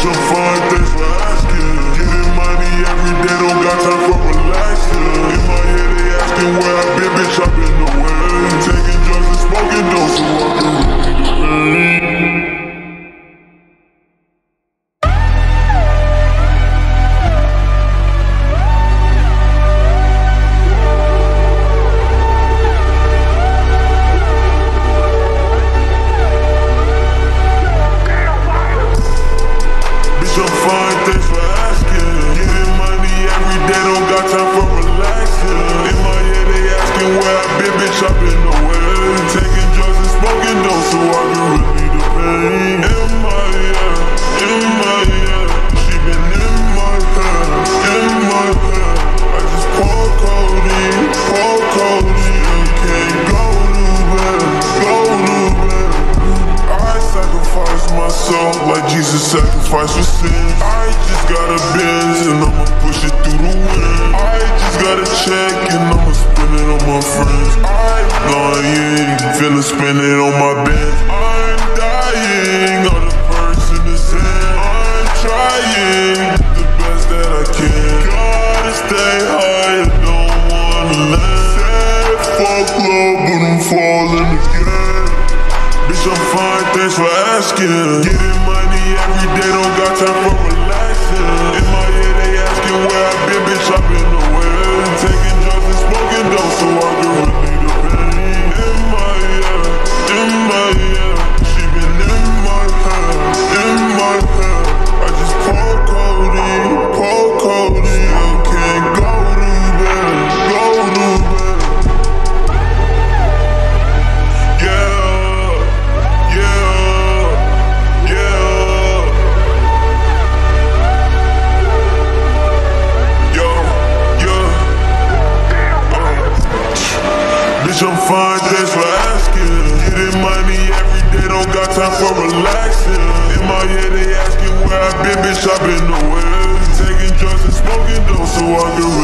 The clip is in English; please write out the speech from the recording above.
I'm fine, thanks for asking. Getting money every day, don't got time for Been away. Taking drugs and smoking dope, so I can relieve the pain. In my head, in my head, she been in my head, in my head. I just pour codeine, pour codeine. Can't go to bed, go to bed. I sacrifice myself like Jesus sacrificed for sin. I just got a Benz and I'ma push feeling spend it on my bed. I'm dying on the that's in. I'm trying the best that I can. Gotta stay high, I don't wanna let. Said fuck love, but I'm falling again. Bitch, I'm fine, thanks for asking. Getting money every day, don't got time for relaxing. In my head, they asking where I've been, bitch, I been away. Taking drugs and smoking dope, so I Bitch, I'm fine, thanks for asking. Getting money every day, don't got time for relaxing. In my head, they asking where I been, bitch, I been away. Taking drugs and smoking dope, so I can